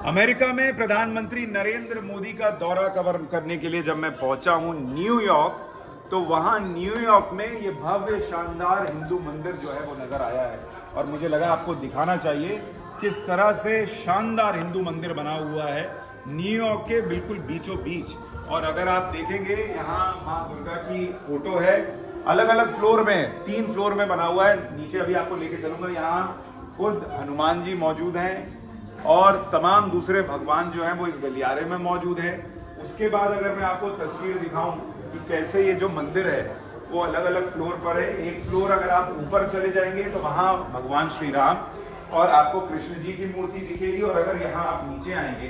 America में प्रधानमंत्री नरेंद्र मोदी का दौरा कवर करने के लिए जब मैं पहुँचा हूँ न्यूयॉर्क तो वहाँ न्यूयॉर्क में ये भव्य, शानदार हिंदू मंदिर जो है वो नज़र आया है। और मुझे लगा आपको दिखाना चाहिए किस तरह से शानदार हिंदू मंदिर बना हुआ है न्यूयॉर्क के बिल्कुल बीचों बीच और अगर आप देखेंगे, यहाँ माँ दुर्गा की फ़ोटो है। अलग अलग फ्लोर में, तीन फ्लोर में बना हुआ है। नीचे अभी आपको लेके चलूँगा, यहाँ खुद हनुमान जी मौजूद हैं। और तमाम दूसरे भगवान जो हैं वो इस गलियारे में मौजूद है। उसके बाद अगर मैं आपको तस्वीर दिखाऊँ कि कैसे ये जो मंदिर है, वो अलग अलग फ्लोर पर है। एक फ्लोर अगर आप ऊपर चले जाएँगे तो वहाँ भगवान श्री राम और आपको कृष्ण जी की मूर्ति दिखेगी और अगर यहाँ आप नीचे आएँगे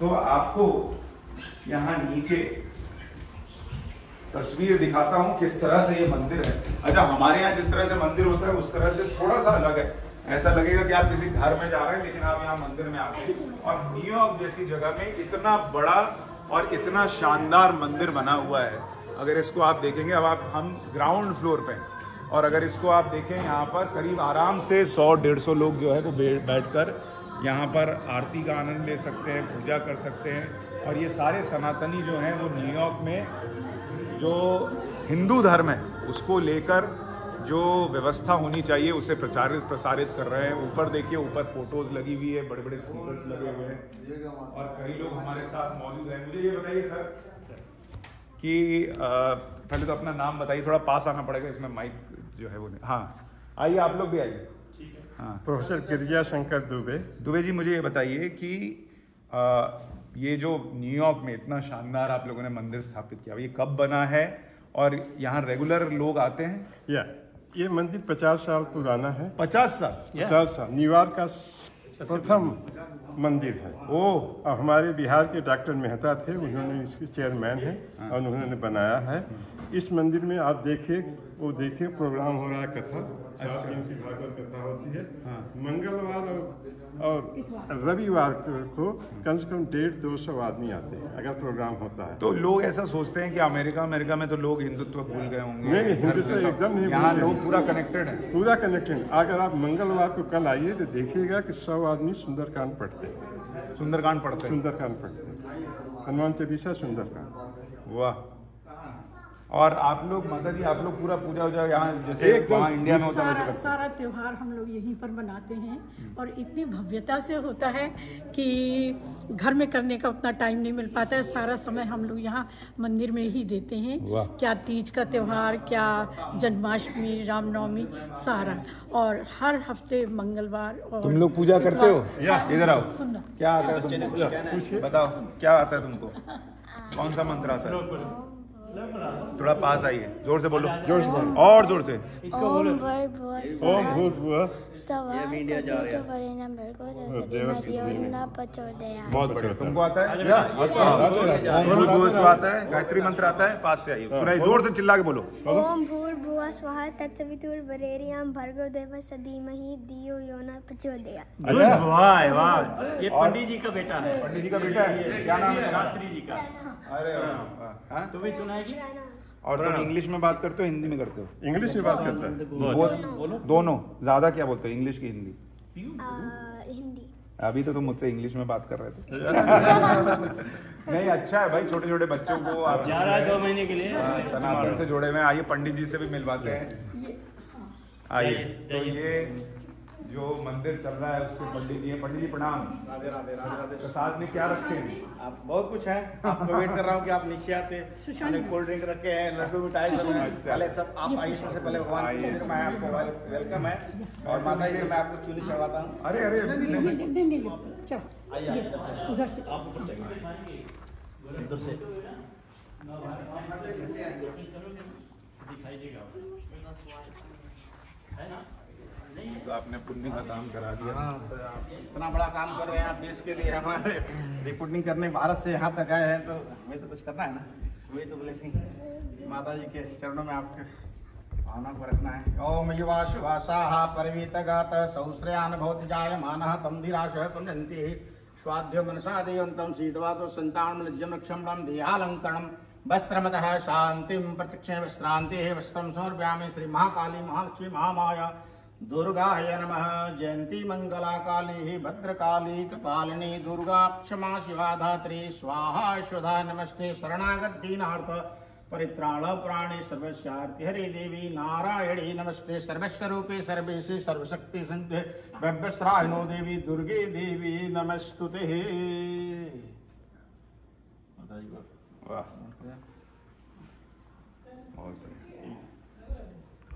तो आपको यहाँ नीचे तस्वीर दिखाता हूँ किस तरह से ये मंदिर है। अच्छा हमारे यहाँ जिस तरह से मंदिर होता है, उस तरह से थोड़ा सा अलग है। ऐसा लगेगा कि आप किसी घर में जा रहे हैं, लेकिन आप यहाँ मंदिर में आते हैं। और न्यूयॉर्क जैसी जगह में इतना बड़ा और इतना शानदार मंदिर बना हुआ है। अगर इसको आप देखेंगे, अब आप हम ग्राउंड फ्लोर पे और अगर इसको आप देखें, यहाँ पर करीब आराम से 100 डेढ़ सौ लोग जो है वो बैठ कर यहाँ पर आरती का आनंद ले सकते हैं, पूजा कर सकते हैं। और ये सारे सनातनी जो हैं, वो न्यूयॉर्क में जो हिंदू धर्म है, उसको लेकर जो व्यवस्था होनी चाहिए उसे प्रचारित प्रसारित कर रहे हैं। ऊपर देखिए ऊपर फ़ोटोज़ लगी हुई है बड़े बड़े स्पीकर्स लगे हुए हैं। और कई लोग हमारे साथ मौजूद हैं। मुझे ये बताइए सर कि पहले तो अपना नाम बताइए थोड़ा पास आना पड़ेगा इसमें माइक जो है वो नहीं। हाँ आइए आप लोग भी आइए। हाँ। प्रोफेसर गिरिजा शंकर दुबे। दुबे जी मुझे ये बताइए कि आ, ये जो न्यूयॉर्क में इतना शानदार आप लोगों ने मंदिर स्थापित किया ये कब बना है? और यहाँ रेगुलर लोग आते हैं? या। ये मंदिर पचास साल पुराना है। पचास साल? पचास साल। न्यूयॉर्क का प्रथम मंदिर है। वो हमारे बिहार के डॉक्टर मेहता थे उन्होंने इसके चेयरमैन है और उन्होंने बनाया है। इस मंदिर में आप देखिए वो देखिए प्रोग्राम हो रहा है कथा दिन की भागवत कथा होती है। मंगलवार और, और रविवार को कम से कम डेढ़ दो सौ आदमी आते हैं अगर प्रोग्राम होता है। तो लोग ऐसा सोचते हैं कि अमेरिका अमेरिका में तो लोग हिंदुत्व भूल गए होंगे। नहीं नहीं हिंदुत्व एकदम नहीं यहाँ लोग पूरा कनेक्टेड है। पूरा कनेक्टेड अगर आप मंगलवार को कल आइए तो देखिएगा कि सौ आदमी सुंदरकांड पढ़ते हैं। सुंदरकांड पढ़ते हैं। सुंदरकांड पढ़ते हैं। हनुमान चालीसा सुंदरकांड। वाह। और आप लोग माता जी आप लोग पूरा पूजा वूजा यहाँ जैसे वहाँ इंडिया में होता है सारा करते सारा त्योहार हम लोग यहीं पर मनाते हैं और इतनी भव्यता से होता है कि घर में करने का उतना टाइम नहीं मिल पाता है। सारा समय हम लोग यहाँ मंदिर में ही देते हैं। क्या तीज का त्योहार क्या जन्माष्टमी रामनवमी सारा। और हर हफ़्ते मंगलवार और तुम लोग पूजा करते हो? इधर आओ। सुनना क्या आता है बताओ क्या आता है तुमको? कौन सा मंत्र आता है? थोड़ा पास आइए। ज़ोर से बोलो। ज़ोर से बोलो। और ज़ोर से। ओम बहुत बढ़िया। तुमको आता है? है, है। ओम भूर स्वः आता है। गायत्री मंत्र आता है। पास से आइए। सुनाइए। ज़ोर से चिल्ला के बोलो। ओम भूर्भुवः स्वः तत्सवितुर्वरेण्यं भर्गो देवस्य धीमहि धियो यो न प्रचोदयात् अच्छा वाह वाह। ये पंडित जी का बेटा है। पंडित जी का बेटा है। क्या नाम है? शास्त्री जी का। अरे हाँ? तो भी सुनाएगी? और तुम इंग्लिश में बात करते हो हिंदी में करते हो? इंग्लिश में बात करता है। दोनों। ज़्यादा क्या बोलते हो इंग्लिश की हिंदी? हिंदी। अभी तो तुम मुझसे इंग्लिश में बात कर रहे थे। नहीं अच्छा है भाई छोटे छोटे बच्चों को आप जा रहा है दो महीने के लिए। हाँ, सनातन से जुड़े हुए आइए पंडित जी से भी मिलवाते हैं। आइए। तो ये जो मंदिर चल रहा है उसके पंडित जी हैं। पंडित जी प्रणाम। राधे राधे राधे राधे। प्रसाद में क्या रखे हैं? आप बहुत कुछ है। आपको वेट कर रहा हूँ कि आप नीचे आते मैंने कोल्ड ड्रिंक रखे हैं लड्डू मिठाई सब। पहले सब आप आइए सबसे पहले भगवान के मंदिर में आपको वेलकम है। और माता जी से मैं आपको चूनी चढ़वाता हूँ। अरे अरे। नहीं, नहीं नहीं नहीं नहीं चलो। आइए। उधर से। आप ऊपर जाइए उधर से। तो आपने पुण्य का काम करा दिया। हाँ तो इतना बड़ा काम कर रहे हैं आप देश के लिए, हमारे रिपोर्टिंग करने, भारत से यहाँ तक आए हैं तो हमें तो कुछ करना है ना? वही तो ब्लेसिंग माता जी के चरणों में आपके भावना को रखना है। ओम युवा शुभासाः परिवीतगात सहस्रयान भवति जायमानः तं धीराशः पुण्यन्ति। स्वाध्यो मनसा देवन्तं शीतवातो सन्तानं लज्जं रक्षं देहालङ्करणं वस्त्रमतः शान्तिं प्रत्यक्षे विश्रान्तिः, वस्त्रं समर्पयामि श्री महाकाली महालक्ष्मी, महामाया। दुर्गाय नमः। जयंती मंगला काली भद्रकाली कपालिनी दुर्गा क्षमा शिवा धात्री स्वाहा स्वधा नमस्ते शरणागत दीनार्थ परित्राण प्राणी सर्वस्यार्ति हरे देवी नारायणी नमस्ते सर्वस्वरूपे सर्वेशे सर्वशक्ति संधे भव्यश्रायणो देवी दुर्गे देवी नमस्तुते। को वाह बहुत बढ़िया।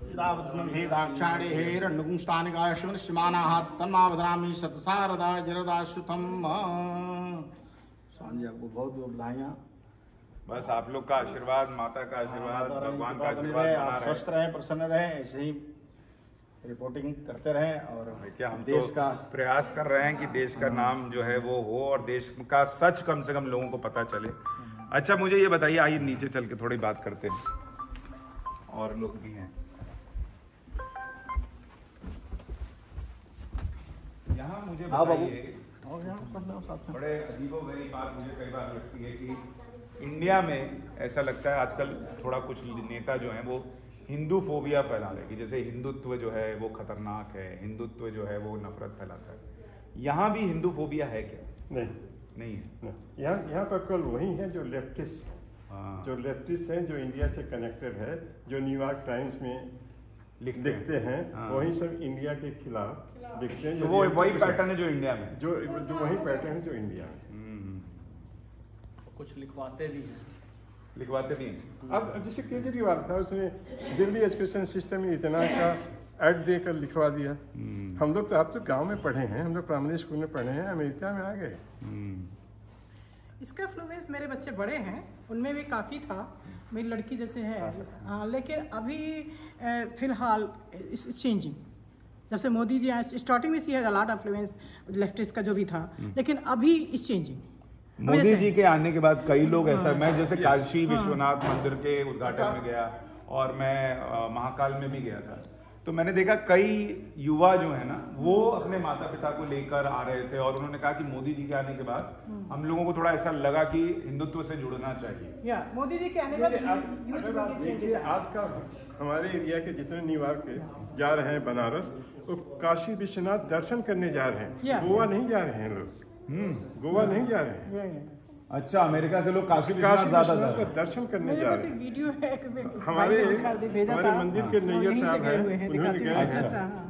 हे हे तन्मा सतसारदा आपको बहुत बहुत बधाइयाँ बस आप लोग का आशीर्वाद माता का आशीर्वाद भगवान का आशीर्वाद आप स्वस्थ रहें प्रसन्न रहें ऐसे ही रिपोर्टिंग करते रहें और क्या हम देश तो का प्रयास कर रहे हैं कि देश का नाम जो है वो हो और देश का सच कम से कम लोगों को पता चले। अच्छा मुझे ये बताइए आइए नीचे चल के थोड़ी बात करते हैं। और लोग भी हैं। यहाँ मुझे हाँ बताइए और यहाँ पर लो साथ में। बड़े अजीबो गरीब बात मुझे कई बार लगती है कि इंडिया में ऐसा लगता है आजकल थोड़ा कुछ नेता जो हैं वो हिंदू फोबिया फैला रहे हैं कि जैसे हिंदुत्व जो है वो खतरनाक है हिंदुत्व जो है वो नफरत फैलाता है। यहाँ भी हिंदू फोबिया है क्या? नहीं। नहीं है? यहाँ यहाँ पर कल वही है जो लेफ्टिस्ट हाँ। जो लेफ्टिस्ट हैं जो इंडिया से कनेक्टेड है जो न्यूयॉर्क टाइम्स में लिखते दिखते हैं। हाँ। वही सब इंडिया के खिलाफ दिखते हैं। तो जो वो वही पैटर्न है जो इंडिया में। जो जो वही पैटर्न है जो इंडिया में। हम्म, कुछ लिखवाते भी लिखवाते भी अब अब जैसे केजरीवाल था उसने दिल्ली एजुकेशन सिस्टम में इतना का ऐड देकर लिखवा दिया। हम्म, हम लोग तो आप तो गाँव में पढ़े हैं हम लोग प्राइमरी स्कूल में पढ़े हैं अमेरिका में आ गए। हम्म। इसका फ्लुएंस मेरे बच्चे बड़े हैं उनमें भी काफ़ी था। मेरी लड़की जैसे है। हाँ। लेकिन अभी फ़िलहाल इस चेंजिंग जब से मोदी जी आए स्टार्टिंग में she has lot of influence leftist का जो भी था। लेकिन अभी इस चेंजिंग मोदी जी के आने के बाद कई लोग ऐसा हाँ, मैं जैसे काशी विश्वनाथ मंदिर के उद्घाटन में गया और मैं महाकाल में भी गया था। तो मैंने देखा कई युवा जो है ना वो अपने माता पिता को लेकर आ रहे थे और उन्होंने कहा कि मोदी जी के आने के बाद हम लोगों को थोड़ा ऐसा लगा कि हिंदुत्व से जुड़ना चाहिए। या मोदी जी के आने के बाद आज का हमारे एरिया के जितने न्यूयॉर्क के जा रहे हैं बनारस वो काशी विश्वनाथ दर्शन करने जा रहे हैं। गोवा नहीं जा रहे हैं लोग। गोवा नहीं जा रहे हैं। अच्छा अमेरिका से लोग काशी काशी ज़्यादा जा रहे का हैं। दर्शन करने जा रहे हैं। वीडियो है हमारे हमारे मंदिर के हाँ, नैयर साहब हैं, उन्होंने गए हैं। अच्छा हाँ।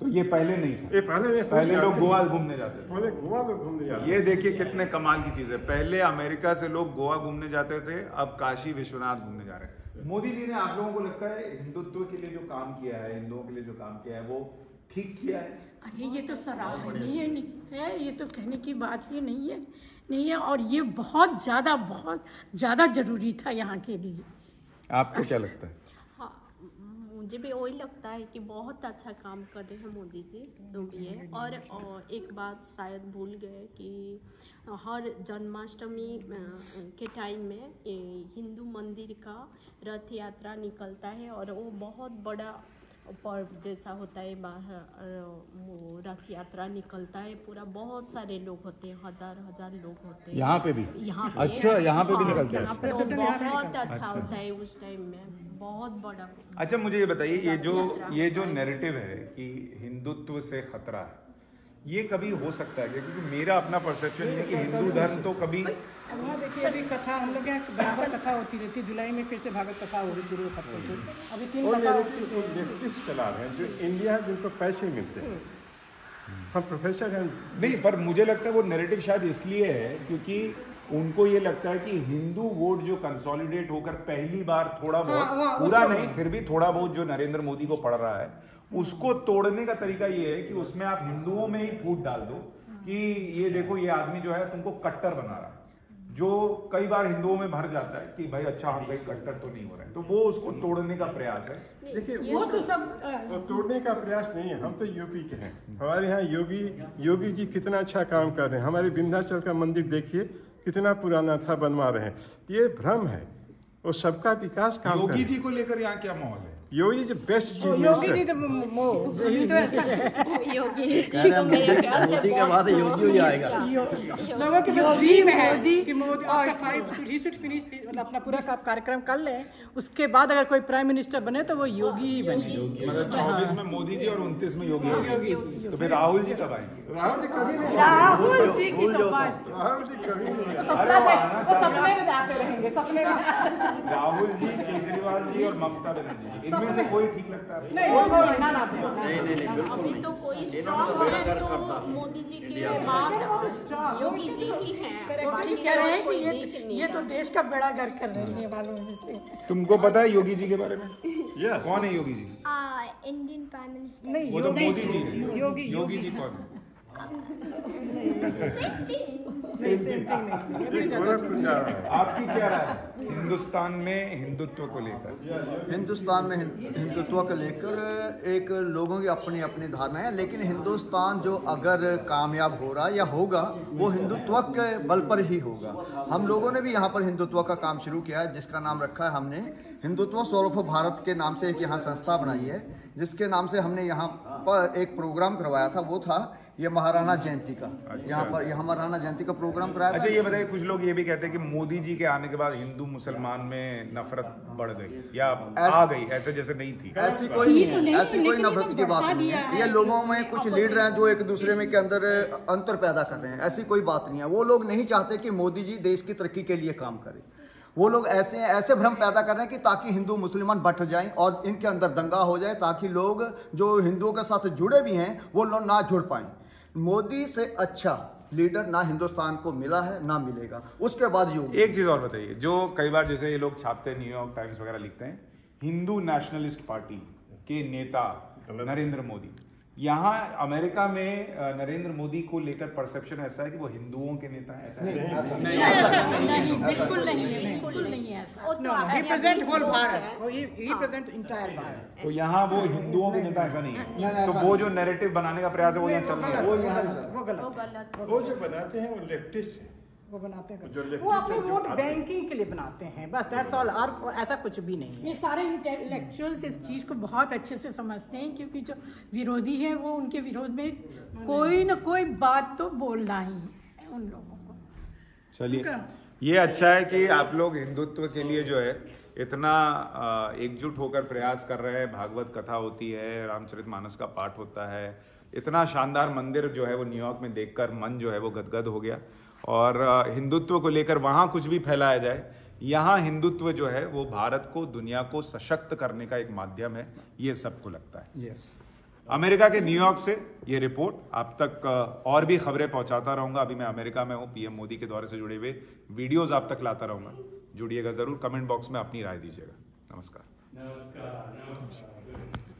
तो ये पहले नहीं था। ये पहले नहीं पहले लोग गोवा घूमने जाते थे। पहले गोवा लोग घूमने जाते ये देखिए कितने कमाल की चीज़ है। पहले अमेरिका से लोग गोवा घूमने जाते थे अब काशी विश्वनाथ घूमने जा रहे हैं। मोदी जी ने आप लोगों को लगता है हिंदुत्व के लिए जो काम किया है हिंदुओं के लिए जो काम किया है वो ठीक किया है? अरे ये तो सराहनीय नहीं है ये तो कहने की बात ही नहीं है। नहीं है और ये बहुत ज़्यादा बहुत ज़्यादा ज़रूरी था यहाँ के लिए। आपको क्या लगता है? हाँ मुझे भी वही लगता है कि बहुत अच्छा काम कर रहे हैं मोदी जी जो भी है। और एक बात शायद भूल गए कि हर जन्माष्टमी के टाइम में हिंदू मंदिर का रथ यात्रा निकलता है और वो बहुत बड़ा पर्व जैसा होता है बाहर वो रथ यात्रा निकलता है पूरा बहुत सारे लोग होते हैं हज़ार हज़ार लोग होते हैं। यहाँ पे भी? यहाँ पे। अच्छा यहाँ पे भी निकलता है? तो यहाँ पे बहुत अच्छा होता है उस टाइम में बहुत बड़ा। अच्छा मुझे ये बताइए ये जो ये जो नैरेटिव है कि हिंदुत्व से खतरा है ये कभी हो सकता है क्योंकि मेरा अपना परसेप्शन है कि हिंदू धर्म तो कभी वहाँ देखिए अभी कथा हम लोग यहाँ बराबर कथा होती रहती है जुलाई में फिर से भागवत कथा हो रही शुरू अभी तीन लेफ्टिस्ट चला रहे हैं जो इंडिया जिनको पैसे मिलते हैं। हम प्रोफेसर हैं नहीं पर मुझे लगता है वो नैरेटिव शायद इसलिए है क्योंकि उनको ये लगता है कि हिंदू वोट जो कंसोलिडेट होकर पहली बार थोड़ा बहुत हाँ, पूरा नहीं फिर भी थोड़ा बहुत जो नरेंद्र मोदी को पड़ रहा है उसको तोड़ने का तरीका ये है कि उसमें आप हिंदुओं में ही फूट डाल दो कि ये देखो ये आदमी जो है तुमको कट्टर बना रहा है। जो कई बार हिंदुओं में भर जाता है कि भाई अच्छा हम कहीं कट्टर तो नहीं हो रहे हैं। तो वो उसको तोड़ने का प्रयास है। देखिए वो तो सब वो तोड़ने का प्रयास नहीं है। हम तो यूपी के हैं। हमारे यहाँ योगी योगी जी कितना अच्छा काम कर रहे हैं। हमारे विंध्याचल का मंदिर देखिए कितना पुराना था बनवा रहे हैं। ये भ्रम है। वो सबका विकास काम योगी जी को लेकर यहाँ क्या माहौल हैं। योगी जी बेस्ट चीफ योगी जी तो मो यही तो ऐसा योगी कह रहे हैं मोदी मोदी के बाद योगी ही आएगा लोगों के पास ड्रीम है कि Modi after five he should finish मतलब अपना पूरा का कार्यक्रम कर ले उसके बाद अगर कोई प्राइम मिनिस्टर बने तो वो योगी ही बने। मतलब चौबीस में मोदी जी और उनतीस में योगी तो फिर राहुल जी कब आएँगे राहुल जी कभी नहीं राहुल जी की तो बात राहुल जी कभी नहीं वो सपना में वो सपने में जाते रहेंगे सपने में राहुल जी केजरीवाल जी और ममता बनर्जी इनमें से कोई ठीक लगता है? नहीं ना नहीं नहीं नहीं बिल्कुल अभी नहीं। तो इन्होंने तो बेड़ा है गर्क तो करता। मोदी जी के बाद योगी जी ही। हैं वो कह रहे हैं कि ये ये तो देश का बड़ा घर कर रहे वालों में से। तुमको पता है योगी जी के बारे में? कौन है Yogi ji? Indian prime minister नहीं वो तो मोदी जी। है। योगी योगी जी कौन है? ये गोरखपुर जा रहा है आपकी क्या राय हिंदुस्तान में हिंदुत्व को लेकर। हिंदुस्तान में हिंदुत्व को लेकर एक लोगों की अपनी अपनी धारणा है लेकिन हिंदुस्तान जो अगर कामयाब हो रहा है या होगा वो हिंदुत्व के बल पर ही होगा। हम लोगों ने भी यहाँ पर हिंदुत्व का काम शुरू किया है जिसका नाम रखा है हमने हिंदुत्व सौरभ भारत के नाम से एक यहाँ संस्था बनाई है जिसके नाम से हमने यहाँ पर एक प्रोग्राम करवाया था वो था ये महाराणा जयंती का। यहाँ पर यहाँ महाराणा जयंती का प्रोग्राम कराया अच्छा ये बताइए कुछ लोग ये भी कहते हैं कि मोदी जी के आने के बाद हिंदू मुसलमान में नफरत बढ़ गई या आ गई ऐसे जैसे नहीं थी? ऐसी कोई नहीं तो है ऐसी कोई नफरत की बात नहीं है। है ये लोगों में कुछ लीडर हैं जो एक दूसरे में के अंदर अंतर पैदा कर रहे हैं। ऐसी कोई बात नहीं है। वो लोग नहीं चाहते कि मोदी जी देश की तरक्की के लिए काम करें। वो लोग ऐसे ऐसे भ्रम पैदा कर रहे हैं कि ताकि हिंदू मुसलमान बट जाएँ और इनके अंदर दंगा हो जाए ताकि लोग जो हिंदुओं के साथ जुड़े भी हैं वो लोग ना जुड़ पाएँ। मोदी से अच्छा लीडर ना हिंदुस्तान को मिला है ना मिलेगा। उसके बाद योगी। एक चीज़ और बताइए जो कई बार जैसे ये लोग छापते हैं न्यूयॉर्क टाइम्स वगैरह लिखते हैं हिंदू नेशनलिस्ट पार्टी के नेता नरेंद्र मोदी। यहाँ अमेरिका में नरेंद्र मोदी को लेकर परसेप्शन ऐसा है कि वो हिंदुओं के नेता हैं ऐसा नहीं नहीं। बिल्कुल नहीं है। बिल्कुल नहीं है ऐसा। वो तो नो अपनी होल भारत है। वो ही। रिप्रेजेंट इंटायर भारत तो यहाँ वो हिंदुओं के नेता ऐसा नहीं है। तो वो जो नैरेटिव बनाने का प्रयास है वो यहाँ चल रहा है। वो वो गलत वो जो बनाते हैं वो लेफ्टिस्ट है। वो बनाते हैं। जो वो अपनी वोट बैंकिंग के लिए बनाते हैं। बस दैट्स ऑल और ऐसा कुछ भी नहीं है। ये सारे इंटेलेक्चुअल्स इस चीज़ को बहुत अच्छे से समझते हैं क्योंकि जो विरोधी है वो उनके विरोध में कोई ना कोई बात तो बोलना ही है उन लोगों को। चलिए ये अच्छा है कि आप लोग हिंदुत्व के लिए जो है इतना एकजुट होकर प्रयास कर रहे हैं। भागवत कथा होती है रामचरित मानस का पाठ होता है। इतना शानदार मंदिर जो है वो न्यूयॉर्क में देखकर मन जो है वो गदगद हो गया। और हिंदुत्व को लेकर वहाँ कुछ भी फैलाया जाए यहाँ हिंदुत्व जो है वो भारत को दुनिया को सशक्त करने का एक माध्यम है ये सबको लगता है। यस अमेरिका के न्यूयॉर्क से ये रिपोर्ट आप तक और भी खबरें पहुंचाता रहूँगा। अभी मैं अमेरिका में हूँ पीएम मोदी के दौरे से जुड़े हुए वीडियोस आप तक लाता रहूँगा। जुड़िएगा ज़रूर कमेंट बॉक्स में अपनी राय दीजिएगा। नमस्कार। नमस्कार नमस्कार।